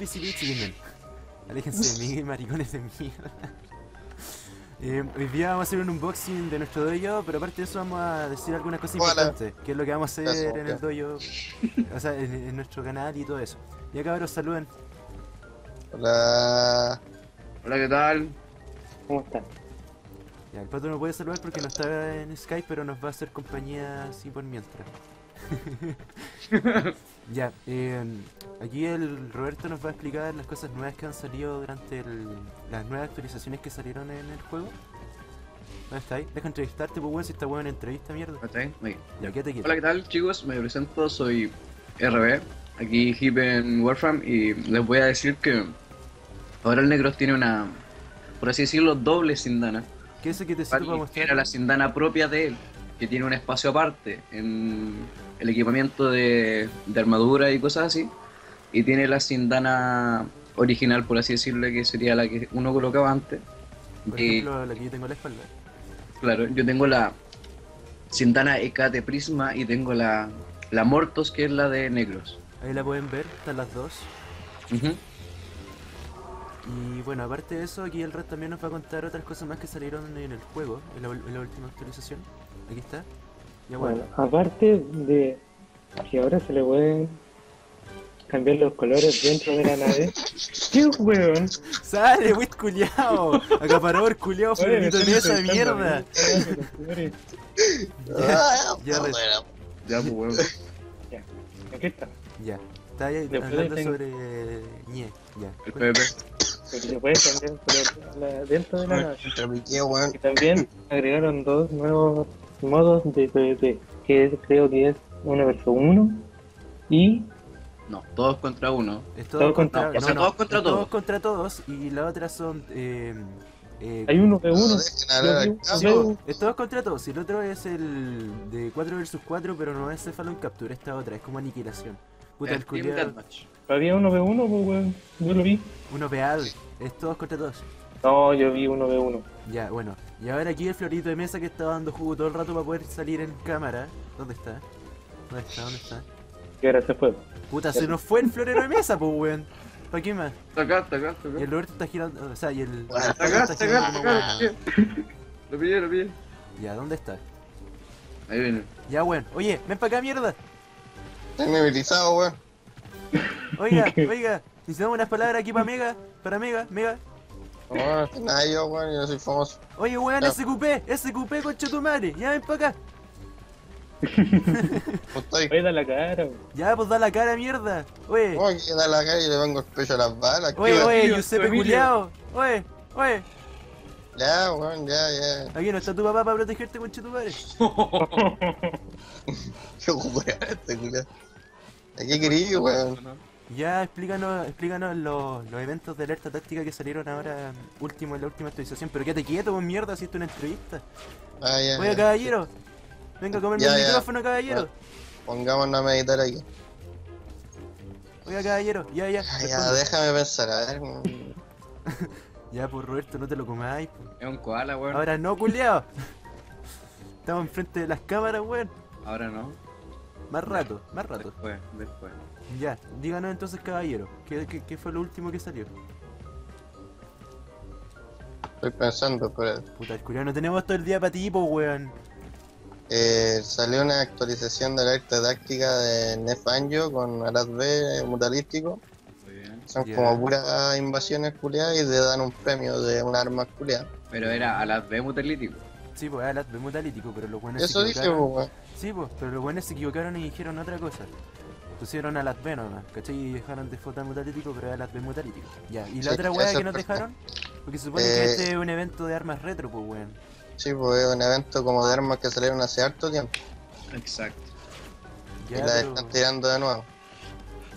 PC Chicken. Aléjense de mí, maricones de mierda. Eh, hoy día vamos a hacer un unboxing de nuestro dojo, pero aparte de eso vamos a decir algunas cosas Hola. importantes, que es lo que vamos a hacer Eso, en el dojo, o sea, en, en nuestro canal y todo eso. Ya cabros, saluden. Hola. Hola, ¿qué tal? ¿Cómo están? Ya, el pato no puede saludar porque no está en Skype, pero nos va a hacer compañía así por mientras. ya, eh, aquí el Roberto nos va a explicar las cosas nuevas que han salido durante el- las nuevas actualizaciones que salieron en el juego. ¿Dónde está ahí? Deja entrevistarte, pues bueno, si está bueno en entrevista, mierda. ¿Está bien? Muy bien. Ya, quédate quieto. Hola, ¿qué tal, chicos? Me presento, soy RB, aquí hip en Warframe, y les voy a decir que ahora el Negros tiene una, por así decirlo, doble Sindana. ¿Qué es ese que te sirve para mostrar? Era la Sindana propia de él, que tiene un espacio aparte en el equipamiento de, de armadura y cosas así, y tiene la Sindana original, por así decirlo, que sería la que uno colocaba antes. Por Y- ejemplo, la que yo tengo en la espalda. Claro, yo tengo la Sindana EK de Prisma y tengo la, la Mortos, que es la de Negros. Ahí la pueden ver, están las dos. Y bueno, aparte de eso, aquí el Red también nos va a contar otras cosas más que salieron en el juego, en la, ul- en la última actualización. Aquí está. Ya bueno. Aparte de que ahora se le pueden cambiar los colores dentro de la nave. ¡Qué weón! ¡Sale, wit culiao! Acaparador culiao, mesa de están mierda. colores. Ah, ya res- Ya, pues, weón. Aquí está. Ya. Está ahí hablando sobre ñe. Ya. El PvP. Se le puede cambiar el color dentro de la nave. Y también agregaron dos nuevos modos de PvP. Que es- creo que es uno versus uno y No, todos contra uno. Es todo Todos contra, contra- o sea, todos contra todos todos. contra todos y la otra son. Eh, eh, hay uno de No uno. al es todos contra todos. Y el otro es el de 4 vs 4, pero no es Cephalon Capture, esta otra, es como aniquilación. Puta, el El. Había uno de uno, pues weón. Yo lo vi. Uno peal, es todos contra todos. No, yo vi uno de uno. Ya, bueno. Y ahora aquí el florito de mesa que estaba dando jugo todo el rato para poder salir en cámara. ¿Dónde está? ¿Dónde está? ¿Dónde está? Y ahora se fue. Puta, se nos fue el florero de mesa, pues weón. ¿Para qué más? Está acá, está acá, está Y acá. el Roberto está girando, o sea, y el... Está acá, está acá, está acá. lo pillé. Lo pillé. Ya, ¿dónde está? Ahí viene. Ya, weón. Oye, ven para acá, mierda. Estoy memorizado, weón. Oiga, oiga. Necesitamos unas palabras aquí para Mega. Para Mega, Mega. No, no nada yo, weón. Yo no soy famoso. Oye, weón, Ya. SQP, SQP, concha tu madre. Ya ven para acá. ¿Cómo estoy? Oye, da la cara, weón. Ya, pues da la cara, mierda. Oye, ¿Cómo que da la cara y le vengo el pecho a las balas? ¿Qué oye, weón? oye, Giuseppe Emilio. culiao. Oye, oye. Ya, weón, ya, ya. Aquí no está tu papá para protegerte, concha tu madre. Qué weón este culiao. ¿A qué querí, weón? Ya, explícanos, explícanos los, los eventos de alerta táctica que salieron ahora último en la última actualización. Pero quédate quieto, pues mierda, si esto es una entrevista. Ah, ya. Caballero. Venga a comerme Ya, el micrófono, caballero. Pongámonos a meditar aquí. Oiga, caballero. Ya, ya. Ya, responde. déjame pensar, a ver. weón. Ya, pues Roberto, no te lo comáis. pues. Es un koala, weón. Ahora no, culiao. Estamos enfrente de las cámaras, weón. Ahora no. Más rato, más rato. Después, después. Ya, díganos entonces, caballero. ¿Qué, qué, qué fue lo último que salió? Estoy pensando, pero. Puta, el culiao, no tenemos todo el día para ti, pues, weón. Eh, salió una actualización de la alerta táctica de Nefanjo con Arad B mutalístico. Muy bien. Son como puras invasiones culiadas y te dan un premio de un arma culiada. Pero era a las B mutalítico. Sí, pues, era el mutalítico, pero los buenos Eso se dije, equivocaron. pues, weón. Sí, pues, pero los buenos se equivocaron y dijeron otra cosa. Pusieron a las B nomás, ¿cachai? Y dejaron de foto mutalítico, pero era las B mutalítico. Ya, ¿y la Sí, otra weá que nos dejaron? Porque se supone que Eh, este es un evento de armas retro, pues, weón. Sí, pues es un evento como de armas que salieron hace harto tiempo Exacto. Ya, y las pero- están tirando de nuevo.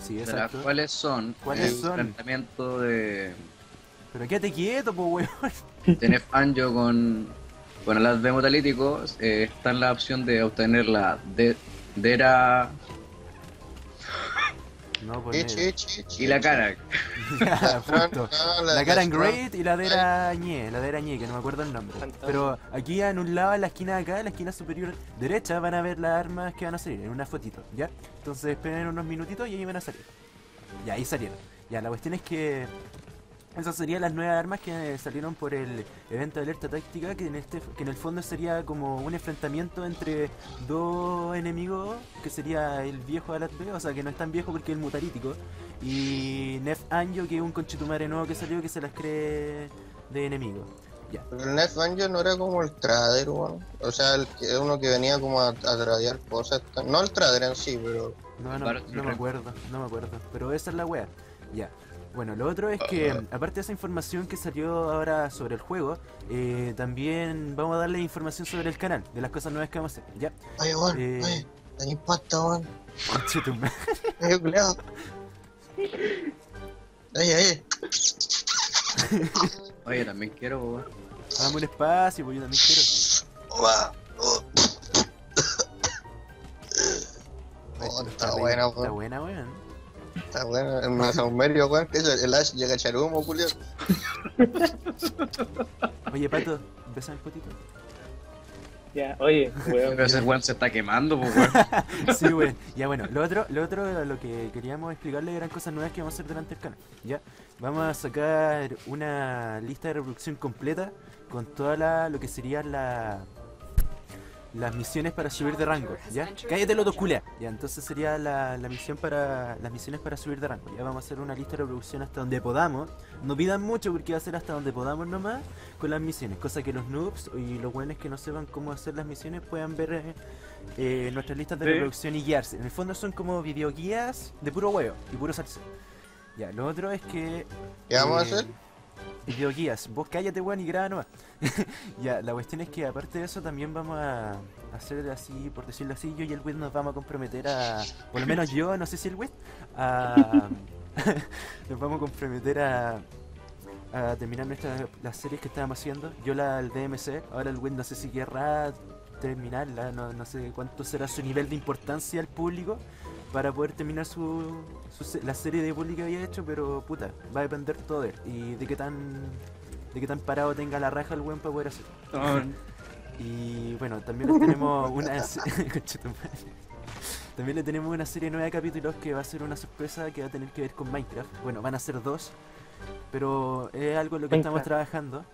Sí, exacto. cuales son ¿Cuáles el son? tratamiento de, Pero quédate quieto, pues, weón. de Nefanjo con, con las B mutalítico. Eh, está en la opción de obtener la de, Dera No, pues. Y la cara. La cara en. Great y la de era Ñe, la de era Ñe, que no me acuerdo el nombre. Pero aquí en un lado, en la esquina de acá, en la esquina superior derecha, van a ver las armas que van a salir en una fotito, ¿ya? Entonces esperen unos minutitos y ahí van a salir. Ya, ahí salieron. Ya, la cuestión es que esas serían las nuevas armas que salieron por el evento de alerta táctica, que en este que en el fondo sería como un enfrentamiento entre dos enemigos, que sería el viejo Alat B, o sea que no es tan viejo porque es el mutarítico, y Nef Anjo, que es un conchetumare nuevo que salió que se las cree de enemigo. Ya. Pero el Nef Banjo no era como el trader, weón. O sea, el que, uno que venía como a, a tradear cosas. No el trader en sí, pero. No, no, no me acuerdo, no me acuerdo. Pero esa es la wea. Ya. Bueno, lo otro es que, aparte de esa información que salió ahora sobre el juego, eh, también vamos a darle información sobre el canal, de las cosas nuevas que vamos a hacer, ¿ya? Oye, weón, Eh. oye, tenés pasta, weón. Oye, culiao. Oye, oye. Oye, también quiero, weón. Hagamos un espacio, pues yo también quiero. Ay, Oh, pero está re- buena, Está weón. Buena, weón. Está bueno. El Masaumerio, weón. ¿Qué es eso? El Ash llega a echar humo, culiao. Oye, Pato, ¿besan el potito? Ya, oye, weón. Pero ese weón se está quemando, pues, weón. Sí, güey. Ya bueno, lo otro, lo otro, lo que queríamos explicarle eran cosas nuevas que vamos a hacer durante el canal. Ya, vamos a sacar una lista de reproducción completa con toda la, lo que serían la, las misiones para subir de rango. Ya, cállate los dos culea. Ya, entonces sería la, la misión para las misiones para subir de rango. Ya vamos a hacer una lista de reproducción hasta donde podamos. No pidan mucho porque va a ser hasta donde podamos nomás con las misiones, cosa que los noobs y los buenos que no sepan cómo hacer las misiones puedan ver eh, eh, nuestras listas de Sí. reproducción y guiarse. En el fondo son como videoguías de puro huevo y puro salsa. Ya, lo otro es que. ¿Qué vamos a eh, hacer? Videoguías. Vos cállate, weón, y graba nomás. ya, la cuestión es que aparte de eso también vamos a hacer así, por decirlo así, yo y el Wit nos vamos a comprometer a. Por lo menos yo, no sé si el Wit, a. nos vamos a comprometer a. A terminar nuestras las series que estábamos haciendo. Yo la el DMC, ahora el Wit no sé si querrá terminarla, no, no sé cuánto será su nivel de importancia al público para poder terminar su, la serie de bully que había hecho, pero puta, va a depender todo de él y de qué tan de qué tan parado tenga la raja el buen para poder hacer. Y bueno, también les tenemos una. También le tenemos una serie nueva de capítulos que va a ser una sorpresa que va a tener que ver con Minecraft. Bueno, van a ser dos, pero es algo en lo que estamos trabajando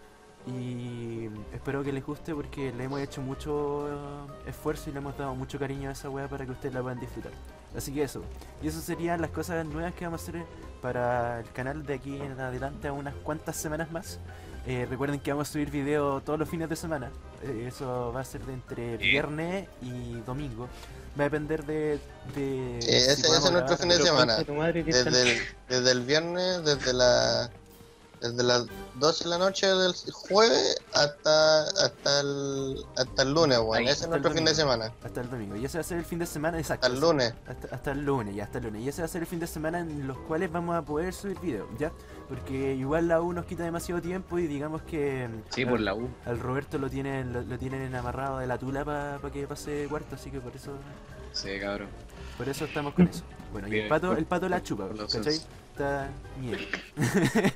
y espero que les guste porque le hemos hecho mucho eh, esfuerzo y le hemos dado mucho cariño a esa wea para que ustedes la puedan disfrutar. Así que eso, y eso serían las cosas nuevas que vamos a hacer para el canal de aquí en adelante a unas cuantas semanas más. Eh, recuerden que vamos a subir video todos los fines de semana. Eh, eso va a ser de entre viernes y domingo. Va a depender de. de Sí, ese- ese podemos es nuestro fin de semana. el, desde el viernes, desde la desde las 12 de la noche del jueves hasta hasta el, hasta el lunes, weón. Ese es nuestro fin de semana. Hasta el domingo. Y ese va a ser el fin de semana exacto. Hasta el lunes. Hasta, hasta el lunes, ya, hasta el lunes. Y ese va a ser el fin de semana en los cuales vamos a poder subir videos, ¿ya? Porque igual la U nos quita demasiado tiempo y digamos que Sí, al, por la U. al Roberto lo tienen lo, lo tienen amarrado de la tula para que pase cuarto, así que por eso Sí, cabrón. por eso estamos con eso. Bueno, y el pato, el pato la chupa, ¿cachai? Está miedo.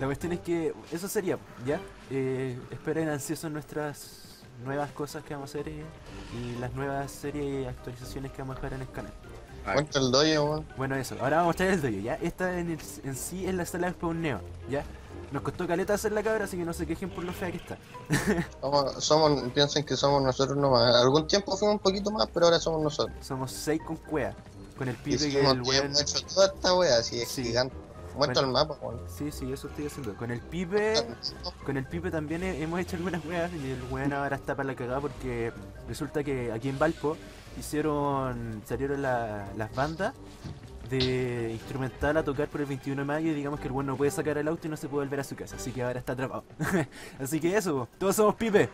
la cuestión es que eso sería, ¿ya? Eh, esperen ansiosos nuestras nuevas cosas que vamos a hacer eh, y las nuevas series y actualizaciones que vamos a dejar en el canal. Cuenta el doyo, weón. Bueno, eso. Ahora vamos a mostrar el doyo, ¿ya? Esta en, el- en sí es la sala de spawneo, ¿ya? Nos costó caleta hacer la cabra, así que no se quejen por lo fea que está. Somos, somos, piensen que somos nosotros nomás. Algún tiempo fuimos un poquito más, pero ahora somos nosotros. Somos seis con cuea. Con el Y pibe que hicimos- el y weón... hemos hecho toda esta wea, así es Sí. gigante. Muestra Bueno. el mapa, weón. Sí, sí, eso estoy haciendo. Con el pibe... Con el Pipe también he- hemos hecho algunas weas y el weón ahora está para la cagada porque resulta que aquí en Valpo hicieron, salieron la- las bandas de instrumental a tocar por el 21 de mayo y digamos que el weón no puede sacar el auto y no se puede volver a su casa, así que ahora está atrapado. así que eso, todos somos Pipe.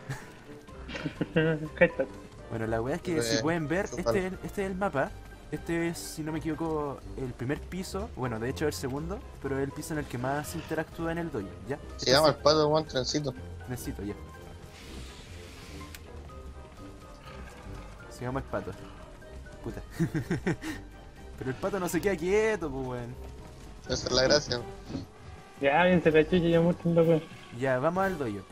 Bueno, la wea es que si pueden ver, este, es- este es el mapa. Este es, si no me equivoco, el primer piso. Bueno, de hecho el segundo, pero es el piso en el que más interactúa en el dojo, ¿ya? Se llama el pato, weón, trencito. Necesito ya. Se llama el pato. Puta. Pero el pato no se queda quieto, pues weón. Esa es la gracia. Ya, bien, se la chucha, ya muestren la weón. Ya, vamos al doyo.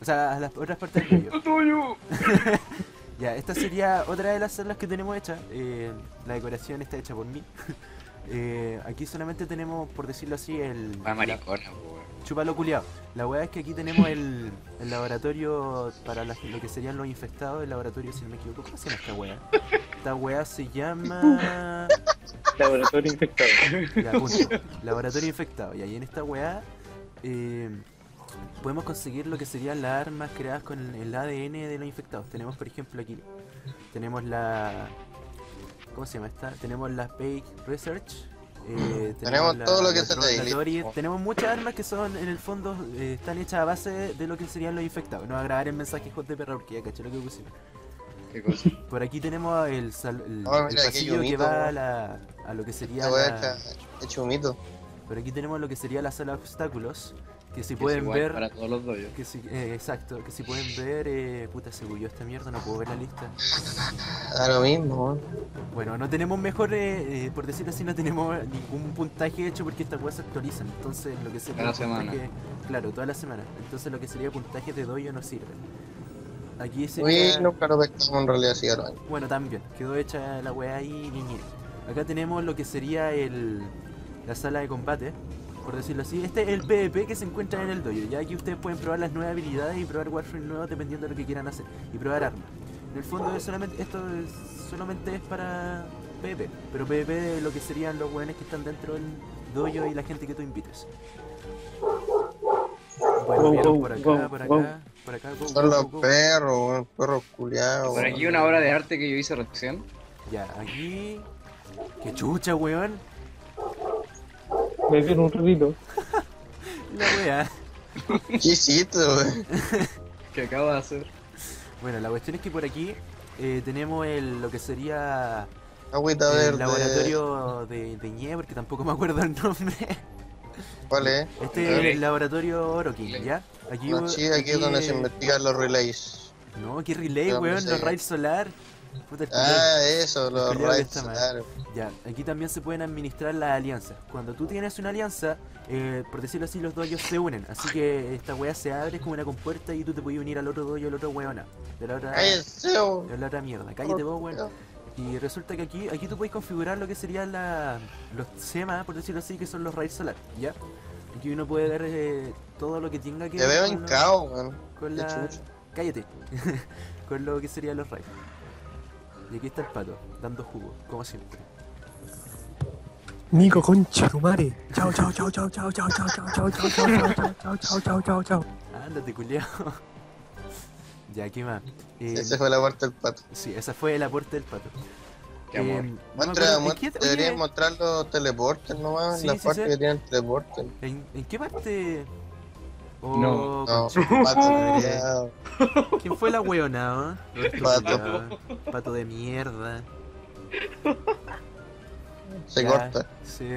O sea, a las otras partes del doyo. Ya, esta sería otra de las salas que tenemos hechas. Eh, la decoración está hecha por mí. Eh, aquí solamente tenemos, por decirlo así, el. Va maricona. Chúpalo culiao. La weá es que aquí tenemos el, el laboratorio para la- lo que serían los infectados, el laboratorio, si no me equivoco. ¿Cómo se llama esta weá? Esta weá se llama. Laboratorio infectado. Ya, punto. Laboratorio infectado. Y ahí en esta weá eh, podemos conseguir lo que serían las armas creadas con el, el ADN de los infectados. Tenemos, por ejemplo, aquí. Tenemos la. ¿Cómo se llama esta? Tenemos la Page Research. eh, Tenemos la- todo lo que se dice. Tenemos muchas armas que son, en el fondo, eh, están hechas a base de, lo que serían los infectados. No voy a grabar el mensaje de perra porque ya caché lo que pusimos. ¿Qué cosa? Por aquí tenemos el, sal- el, Oh, mira, pasillo que va a, weón. la, a lo que sería la- hecho un mito. Por aquí tenemos lo que sería la sala de obstáculos, que si Que pueden ver, Para todos los doyos. que si, eh, exacto, que si pueden ver, eh, puta se bugueó esta mierda, no puedo ver la lista. Da lo mismo. Bueno, no tenemos mejor, eh, eh, por decirlo así, no tenemos ningún puntaje hecho porque estas cosas se actualizan, entonces lo que sería Cada puntaje- semana. claro, toda la semana, entonces lo que sería puntaje de doyo no sirve. Aquí Uy, sería, nunca lo pescamos en realidad años. bueno, también, quedó hecha la weá ahí, niñe. Acá tenemos lo que sería el, la sala de combate, por decirlo así. Este es el PvP que se encuentra en el dojo. Ya aquí ustedes pueden probar las nuevas habilidades y probar Warframe nuevos dependiendo de lo que quieran hacer. Y probar armas. En el fondo es solamente, esto es- solamente es para PvP. Pero PvP de lo que serían los weones que están dentro del dojo y la gente que tú invites. Bueno, vieron por acá, por acá, por acá. go, Son los go, go. perros. Perros culiados. Por aquí una obra de arte que yo hice recién. Ya, aquí. ¡Qué chucha, weón! Me dieron un ratito. La wea. ¿Qué hiciste? Que acabo de hacer. Bueno, la cuestión es que por aquí eh, tenemos el, lo que sería Agüita el verde. laboratorio de, de Ñe, porque tampoco me acuerdo el nombre. ¿Cuál es? Este es el laboratorio Orokin, ¿ya? Aquí, No, sí, aquí es donde se investigan los relays. No, qué relay, ¿De dónde weón, los raids solar. Puta, el culiao. Ah, eso, los mal. Claro. Ya, aquí también se pueden administrar las alianzas. Cuando tú tienes una alianza, eh, por decirlo así, los doyos se unen. Así que esta wea se abre como una compuerta y tú te puedes unir al otro doyo, al otro weona. De la otra, de la otra mierda. Cállate vos, weón. Y resulta que aquí, aquí tú puedes configurar lo que serían la, los SEMA, por decirlo así, que son los raids solar, ¿ya? Aquí uno puede ver eh, todo lo que tenga que Te veo en caos, weón. con la... Cállate. con lo que serían los raids. Y aquí está el pato, dando jugo, como siempre. Nico, concha tu madre. Chao, chao, chao, chao, chao, chao, chao, chao, chao, chao, chao, chao, chao, chao, chao, chao, chao. Ándate, culiao. ya, ¿qué más? Eh, Ese fue la parte del pato. Sí, esa fue el aporte del pato. Qué amor. Eh, no me Muestra, acuerdo- ¿en muestra- qué- deberías oye, mostrar los teleportes nomás, Sí, la sí, parte sí. que tienen teleportes. ¿En, en qué parte? Oh, No, No, pato. ¿Quién fue la weona? Pato. Pato de mierda. se Ya, corta. Sí.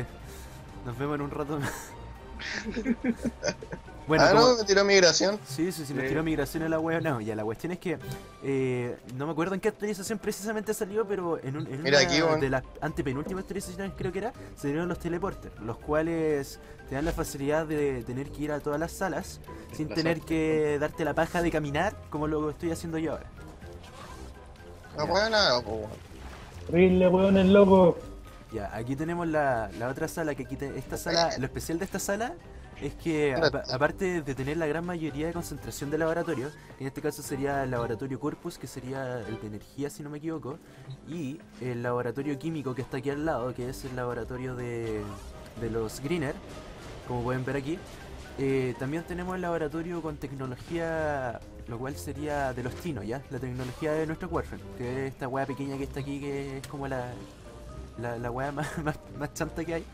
Nos vemos en un rato. bueno, ah, como- no, me tiró migración. Sí, sí, sí, nos Sí. tiró migración a la wea. No, ya la cuestión es que eh, no me acuerdo en qué actualización precisamente salió, pero en, un, en Mira una aquí, de las antepenúltimas actualizaciones creo que era, se dieron los teleporters, los cuales te dan la facilidad de tener que ir a todas las salas sin tener que darte la paja de caminar como lo estoy haciendo yo ahora. No Ya. puede nada, po, weón. Horrible, weón, el loco. Ya, aquí tenemos la, la otra sala, que aquí te- esta sala, lo especial de esta sala es que apa- aparte de tener la gran mayoría de concentración de laboratorios, en este caso sería el laboratorio Corpus, que sería el de energía si no me equivoco, y el laboratorio químico que está aquí al lado, que es el laboratorio de, de los Greener, como pueden ver aquí. Eh, también tenemos el laboratorio con tecnología, lo cual sería de los chinos, ¿ya? La tecnología de nuestro Warframe, que es esta weá pequeña que está aquí, que es como la, la, la weá más, más, más chanta que hay.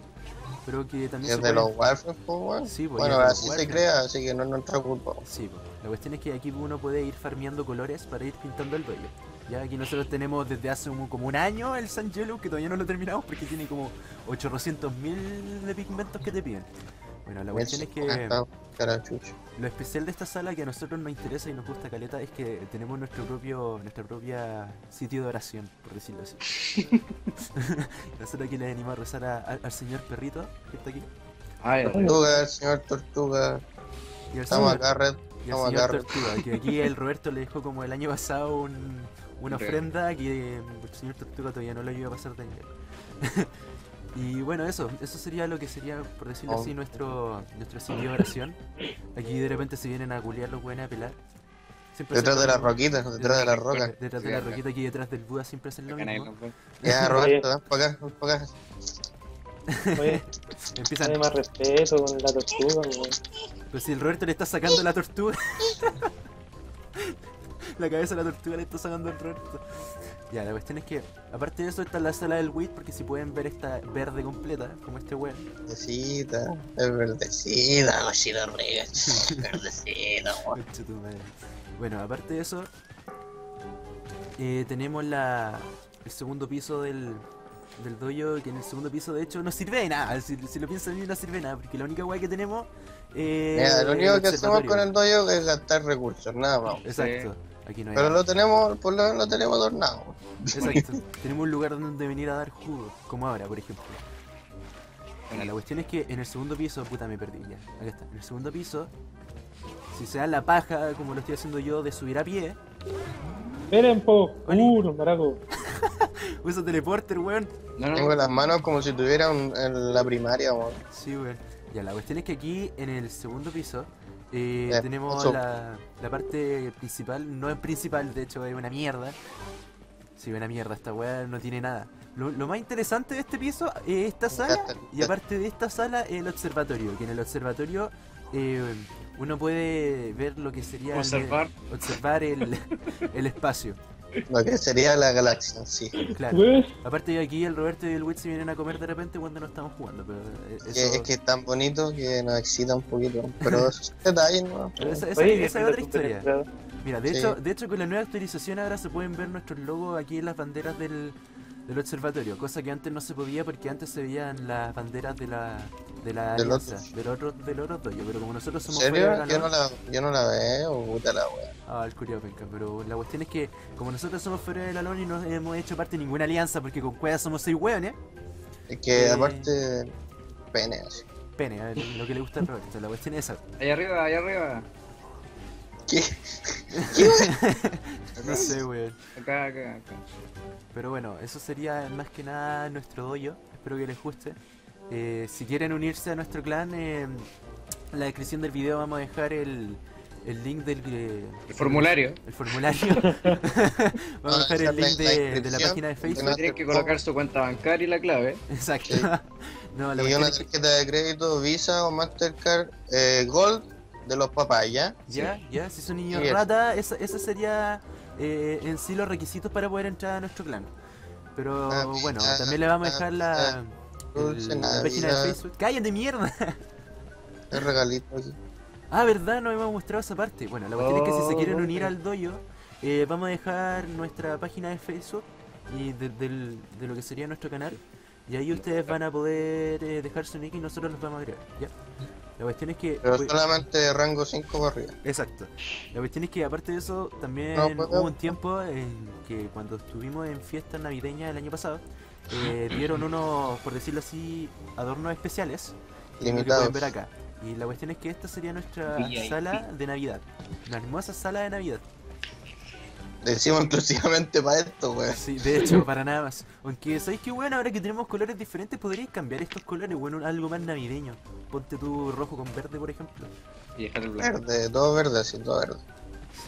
Pero que también Es de puede- los Warframes, po, weón. Sí, pues, Bueno, así se crea, así que no es nuestra culpa. Sí, pues. la cuestión es que aquí uno puede ir farmeando colores para ir pintando el rollo. Ya aquí nosotros tenemos desde hace un- como un año el San Yellow, que todavía no lo terminamos porque tiene como 800.000 de pigmentos que te piden. Bueno, la cuestión es que lo especial de esta sala que a nosotros nos interesa y nos gusta caleta es que tenemos nuestro propio nuestra propia sitio de oración, por decirlo así. nosotros aquí le venimos a rezar a- a- al señor perrito que está aquí. Ay, Tortuga, el señor Tortuga. Y al Estamos señor- acá, Red. Y el Estamos señor acá. Tortuga, que aquí el Roberto le dejó como el año pasado un- una Un ofrenda que el señor Tortuga todavía no lo iba a pasar de nivel. Y bueno, eso, eso sería lo que sería, por decirlo Oh. así, nuestro, nuestro sitio de oración. Aquí de repente se vienen a culiar los buenos a pelar. Siempre Detrás de las mismo. roquitas, detrás de las rocas. Detrás de Sí, la acá. roquita aquí detrás del Buda siempre hacen lo mismo. Ya, Roberto, ven para acá, para acá. Oye, Empiezan, hay más respeto con la tortuga, pues si el Roberto le está sacando la tortuga. la cabeza de la tortuga le está sacando al Roberto. Ya, la cuestión es que, aparte de eso, está la sala del WIT, porque si pueden ver esta verde completa, como este weón. Verdecita, es verdecita, cosita rica. Verdecita, weón. Concha tu madre. Bueno, aparte de eso, eh, tenemos la, el segundo piso del, del dojo, que en el segundo piso de hecho no sirve de nada. Si, si lo piensan bien, no sirve de nada, porque la única weá que tenemos eh, Mira, lo único que hacemos con el dojo es gastar recursos, nada más. Exacto, aquí no hay Pero nada. lo tenemos, por lo menos lo tenemos adornado. Exacto, tenemos un lugar donde venir a dar jugo, como ahora, por ejemplo. La cuestión es que en el segundo piso, puta me perdí ya. Acá está. En el segundo piso, si se dan la paja, como lo estoy haciendo yo, de subir a pie, Esperen, po. Oli. Uh, los maracos. usa teleporter, weón. No, no, Tengo las manos como si tuviera un- en la primaria, weón. Sí, weón. Ya, la cuestión es que aquí en el segundo piso eh, Ya, tenemos la, la parte principal, no es principal, de hecho es una mierda. Sí, una mierda, esta weá no tiene nada. Lo, lo más interesante de este piso es esta sala y aparte de esta sala el observatorio, que en el observatorio eh, uno puede ver lo que sería el- Observar. observar el, el espacio. Lo que sería la galaxia, sí. Claro. Pues, Aparte de aquí el Roberto y el Witz se vienen a comer de repente cuando no estamos jugando, pero eh, Que- eso... es que es tan bonito que nos excita un poquito. Pero esos detalles, ¿no? pero esa, esa- oye, esa es otra historia. Mira, de Sí. hecho, de hecho con la nueva actualización ahora se pueden ver nuestros logos aquí en las banderas del, del observatorio, cosa que antes no se podía porque antes se veían las banderas de la de la Del alianza, otro. del otro del otro dojo, pero como nosotros ¿En somos fuera serio? de la Yo no la, yo no la veo, puta la wea. Ah, el culiao penca, pero la cuestión es que como nosotros somos fuera de la LOL y no hemos hecho parte de ninguna alianza porque con Cueva somos seis hueones, Es que Eh. aparte, pene así. pene, a ver, lo que le gusta al Roberto, la cuestión es esa. Allá arriba, allá arriba. ¿Qué? No sé, weón. Acá, acá, acá. Pero bueno, eso sería más que nada nuestro dojo. Espero que les guste. Eh, si quieren unirse a nuestro clan, eh, en la descripción del video vamos a dejar el, el link del eh, El formulario. el formulario. vamos a Ah, dejar el link de, de la página de Facebook. No, Tienes que colocar su cuenta bancaria y la clave. Exacto. Sí. no, la Y una tarjeta de crédito, Visa o Mastercard eh, Gold de los papás, ¿ya? ya, ya, si son niños Sí, eso. rata, esa, esa sería eh, en sí los requisitos para poder entrar a nuestro clan. Pero Ah, bueno, ah, también le vamos a dejar la, ah, Dulce página de. Facebook. ¡Cállate, mierda! El regalito aquí. Ah, verdad, no hemos mostrado esa parte. Bueno, la cuestión es que si se Oh, quieren ok. unir al dojo, eh, vamos a dejar nuestra página de Facebook y de, lo que sería nuestro canal. Y ahí ustedes van a poder eh, dejar su nick y nosotros los vamos a agregar. ¿ya? La cuestión es que. Pero solamente de rango 5 para arriba. Exacto. La cuestión es que aparte de eso, también No, pues, hubo un tiempo en que cuando estuvimos en fiestas navideñas el año pasado, eh, dieron unos, por decirlo así, adornos especiales. lo que Limitados. pueden ver acá. Y la cuestión es que esta sería nuestra VIP. sala de Navidad. Una hermosa sala de Navidad. Decimos exclusivamente para esto, weón. Sí, de hecho, para nada más. Aunque, ¿sabéis qué bueno? Ahora que tenemos colores diferentes, podríais cambiar estos colores, bueno, algo más navideño. Ponte tu rojo con verde, por ejemplo. Y dejar el blanco. Verde, todo verde, así, todo verde.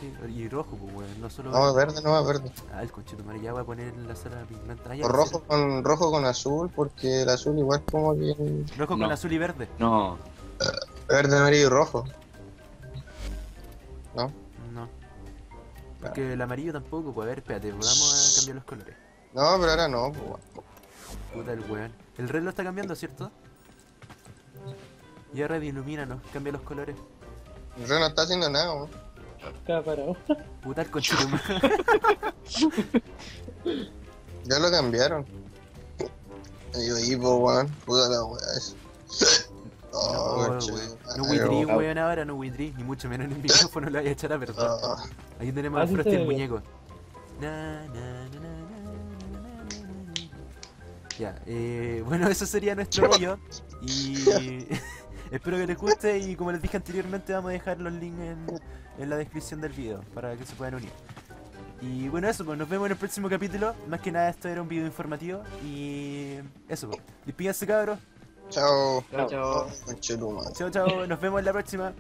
Sí, y rojo, pues, weón, no solo No, verde, no, verde. Ah, el conchito, madre, ya voy a poner en la sala pigmentada. Ya, O sí. rojo con, rojo con azul, porque el azul igual como que... Rojo con azul y verde. No, Verde, amarillo y rojo. ¿No? No. Porque el amarillo tampoco, pues a ver, espérate, vamos a cambiar los colores. No, pero ahora no, pues. Puta el weón. El red lo está cambiando, ¿cierto? Ya red, ilumínanos, cambia los colores. El rey no está haciendo nada, weón. Estaba parado. Puta el ya lo cambiaron. Yo hipo, weón. Puta la weá no, oh, weón. no weón, ahora no withdrew, ni mucho menos en el micrófono lo voy a echar a perder. Ah. Ahí tenemos a Frosty el muñeco. Ya, eh, bueno, eso sería nuestro rollo. Y espero que les guste y como les dije anteriormente vamos a dejar los links en en la descripción del video para que se puedan unir. Y bueno, eso, pues nos vemos en el próximo capítulo. Más que nada, esto era un video informativo. Y eso, pues. Despídense, cabros. Chao. Chao. Chao. Chao, chao. Nos vemos en la próxima.